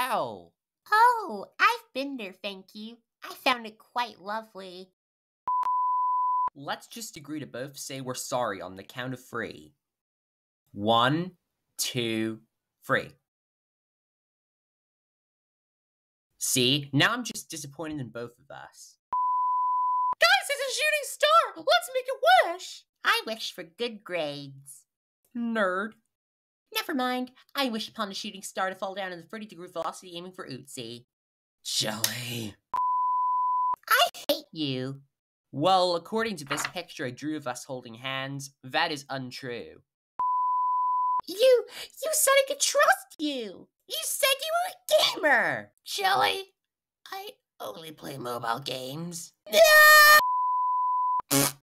Oh, I've been there, thank you. I found it quite lovely. Let's just agree to both say we're sorry on the count of three. One, two, three. See, now I'm just disappointed in both of us. Guys, it's a shooting star! Let's make a wish! I wish for good grades. Nerd. Never mind. I wish upon a shooting star to fall down in the 30 degree velocity aiming for Ootsie. Jelly. I hate you. Well, according to this picture I drew of us holding hands, that is untrue. You, you said I could trust you. You said you were a gamer. Jelly, I only play mobile games.